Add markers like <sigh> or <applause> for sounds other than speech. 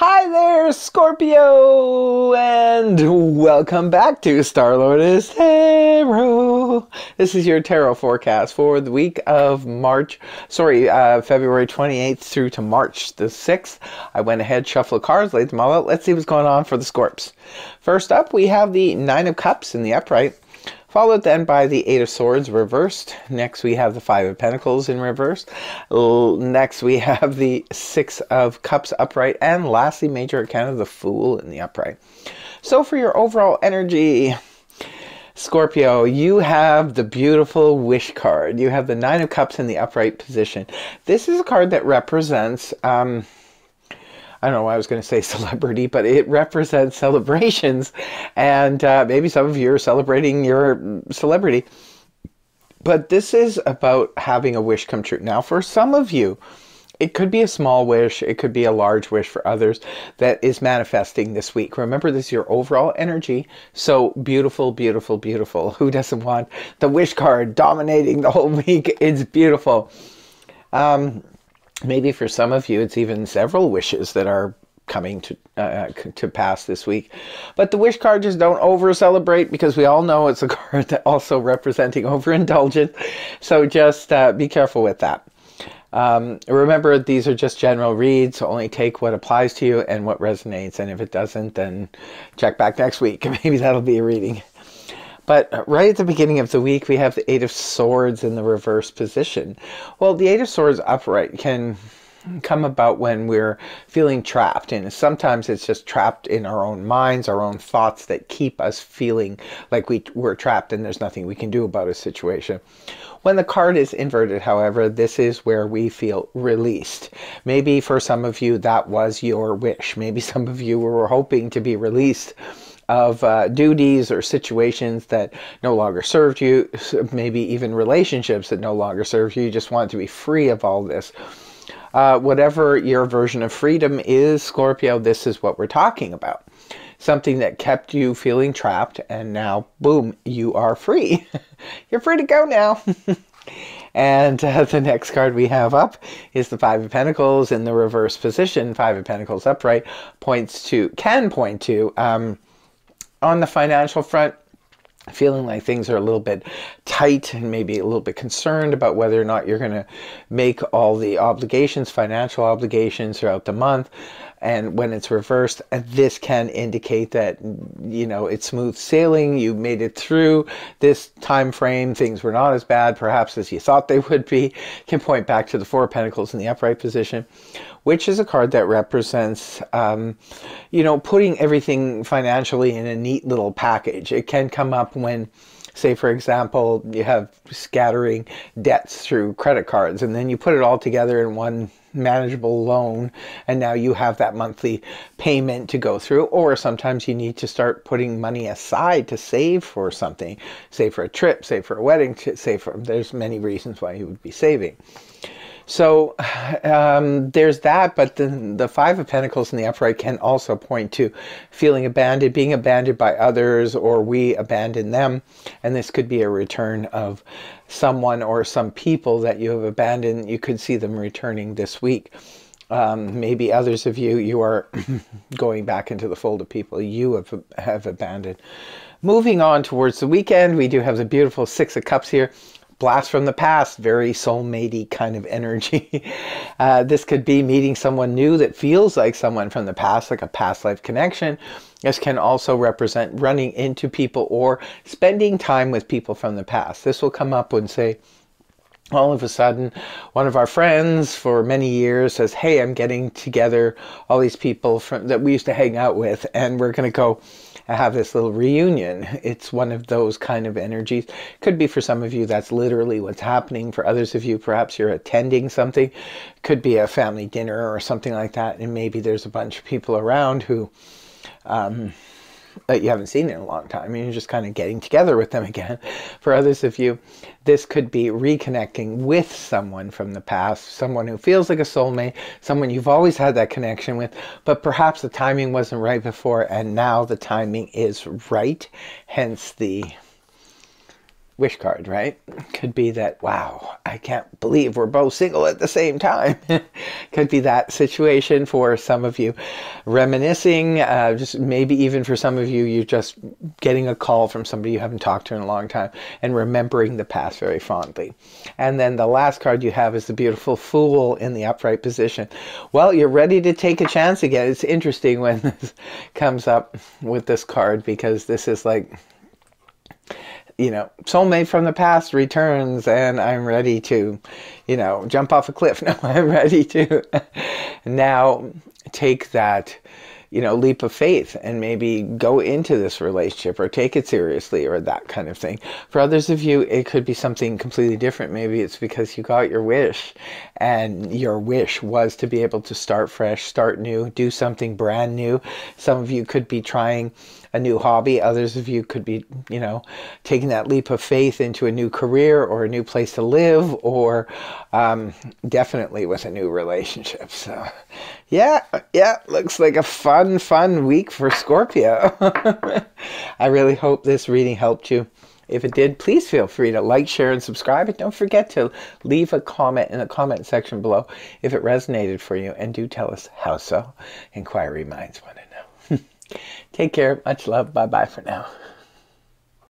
Hi there, Scorpio, and welcome back to Star Lordess Tarot. This is your tarot forecast for the week of March, sorry, uh, February 28th through to March the 6th. I went ahead, shuffled cards, laid them all out. Let's see what's going on for the Scorps. First up, we have the Nine of Cups in the upright followed then by the Eight of Swords reversed. Next, we have the Five of Pentacles in reverse. Next, we <laughs> have the Six of Cups upright. And lastly, Major Arcana, of the Fool in the upright. So, for your overall energy, Scorpio, you have the beautiful wish card. You have the Nine of Cups in the upright position. This is a card that represents. Um, I don't know why I was going to say <laughs> celebrity, but it represents celebrations. And uh, maybe some of you are celebrating your celebrity. But this is about having a wish come true. Now, for some of you, it could be a small wish, it could be a large wish for others that is manifesting this week. Remember, this is your overall energy. So beautiful, beautiful, beautiful. Who doesn't want the wish card dominating the whole <laughs> week? It's beautiful. Um, maybe for some of you, it's even several wishes that are coming to uh, to pass this week. But the wish card just don't over celebrate because we all know it's a <laughs> card that also representing overindulgence. So just uh, be careful with that. Um, remember, these are just general reads. So only take what applies to you and what resonates. And if it doesn't, then check back next week. <laughs> Maybe that'll be a reading. But right at the beginning of the week, we have the Eight of Swords in the reverse position. Well, the Eight of Swords upright can come about when we're feeling trapped and sometimes it's just trapped in our own minds our own thoughts that keep us feeling like we, we're trapped and there's nothing we can do about a situation. When the card is inverted however this is where we feel released. Maybe for some of you that was your wish. Maybe some of you were hoping to be released of uh, duties or situations that no longer served you, maybe even relationships that no longer serve you. You just want to be free of all this. Uh, whatever your version of freedom is, Scorpio, this is what we're talking about. Something that kept you feeling trapped, and now, boom, you are free. <laughs> You're free to go now. <laughs> And uh, the next card we have up is the Five of Pentacles in the reverse position. Five of Pentacles upright points to, can point to um, on the financial front, feeling like things are a little bit tight and maybe a little bit concerned about whether or not you're going to make all the obligations, financial obligations throughout the month. And when it's reversed, this can indicate that, you know, it's smooth sailing. You made it through this time frame. Things were not as bad, perhaps, as you thought they would be. Can point back to the Four of Pentacles in the upright position which is a card that represents, um, you know, putting everything financially in a neat little package. It can come up when, say, for example, you have scattering debts through credit cards, and then you put it all together in one manageable loan and now you have that monthly payment to go through. Or sometimes you need to start putting money aside to save for something save for a trip save for a wedding save for there's many reasons why you would be saving so <sighs> um, there's that, but the, the Five of Pentacles in the upright can also point to feeling abandoned, being abandoned by others, or we abandon them. And this could be a return of someone or some people that you have abandoned. You could see them returning this week. Um, maybe others of you, you are <clears throat> going back into the fold of people you have, have abandoned. Moving on towards the weekend, we do have the beautiful Six of Cups here blast from the past, very soulmatey kind of energy. <laughs> Uh, this could be meeting someone new that feels like someone from the past, like a past life connection. This can also represent running into people or spending time with people from the past. This will come up when, say, all of a sudden, one of our friends for many years says, Hey, I'm getting together all these people from, that we used to hang out with, and we're going to go have this little reunion. It's one of those kind of energies. Could be for some of you, that's literally what's happening. For others of you, perhaps you're attending something. Could be a family dinner or something like that, and maybe there's a bunch of people around who. Um, that you haven't seen in a long time and you're just kind of getting together with them <laughs> again. For others of you, this could be reconnecting with someone from the past, someone who feels like a soulmate, someone you've always had that connection with, but perhaps the timing wasn't right before and now the timing is right, hence the wish card, right? Could be that, wow, I can't believe we're both single at the same time. <laughs> Could be that situation for some of you. Reminiscing, uh, just maybe even for some of you, you're just getting a call from somebody you haven't talked to in a long time and remembering the past very fondly. And then the last card you have is the beautiful Fool in the upright position. Well, you're ready to take a chance again. It's interesting when <laughs> this comes up with this card because this is like you know, soulmate from the past returns and I'm ready to, you know, jump off a cliff. <laughs> No, I'm ready to <laughs> now take that, you know, leap of faith and maybe go into this relationship or take it seriously or that kind of thing. For others of you, it could be something completely different. Maybe it's because you got your wish and your wish was to be able to start fresh, start new, do something brand new. Some of you could be trying a new hobby. Others of you could be, you know, taking that leap of faith into a new career or a new place to live or um, definitely with a new relationship. So, yeah, yeah, looks like a fun, fun fun week for Scorpio. <laughs> I really hope this reading helped you. If it did, please feel free to like, share, and subscribe. And don't forget to leave a comment in the comment section below if it resonated for you. And do tell us how so. Inquiry minds want to know. <laughs> Take care. Much love. Bye bye for now.